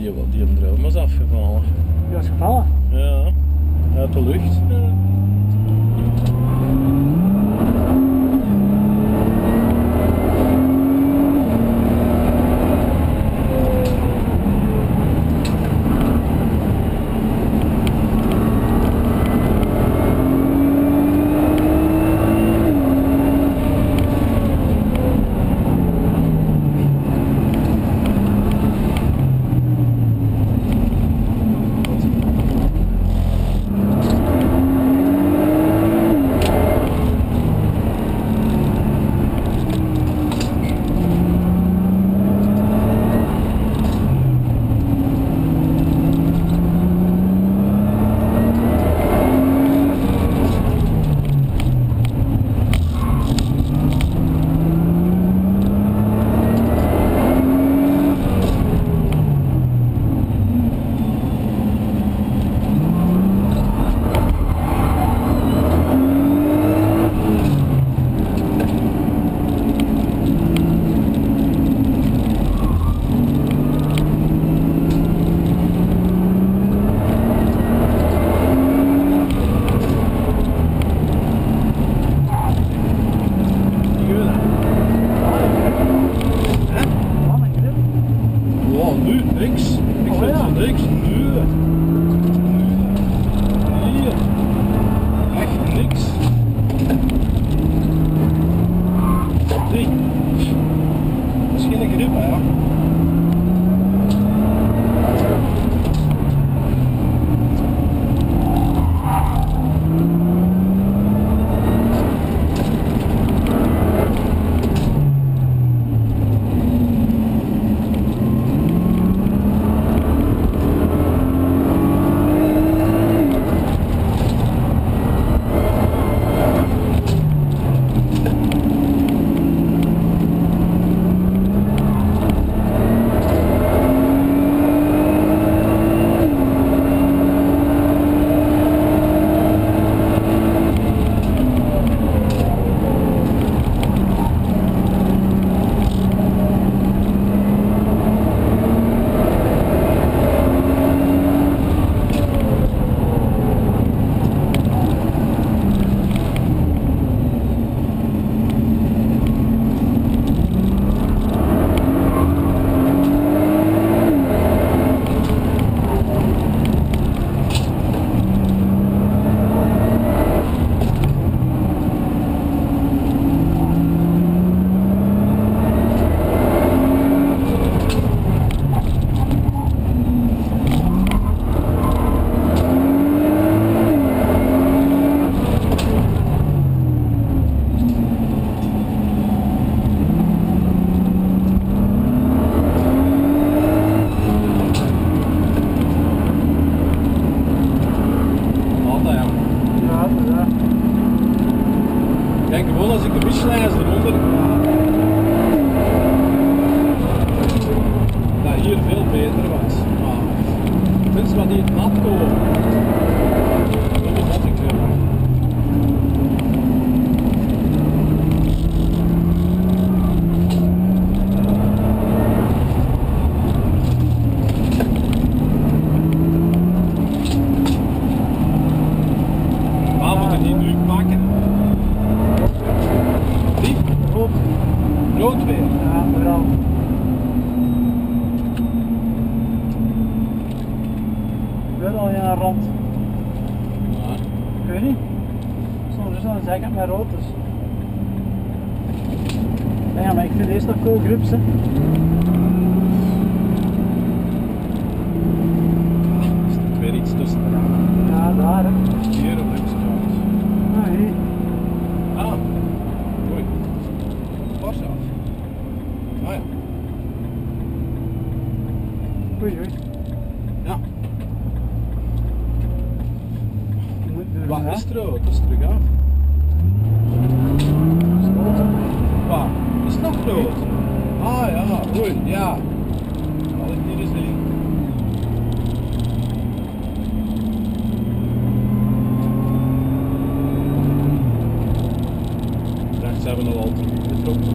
die, die droom was afgevallen. Die was gevallen. Ja, uit de lucht. Ja. Geen grip, hè? Altijd, ja. Ja, ja. Ik denk gewoon als ik de wislijst eronder dat hier veel beter was. Maar mensen wat die het nat komen, dat was ik wel. Maar we moeten die nu pakken. Die Rood. rood weer. Ja, vooral. Ja, rond. Maar, Ik weet niet. Soms is dat een zeggen met rood dus. Ja, maar ik vind deze nog cool grips hè. is er weer iets tussen. Ja, daar hè. Hier op links kant. Ah, hier. Ah, oei. Pas af. Ah ja. Oei, oei. Wat rood? Dat is terug af. Waar? Is het nog rood? Ah ja, oei, ja. Had ik niet gezien. Rechts hebben we al getrokken.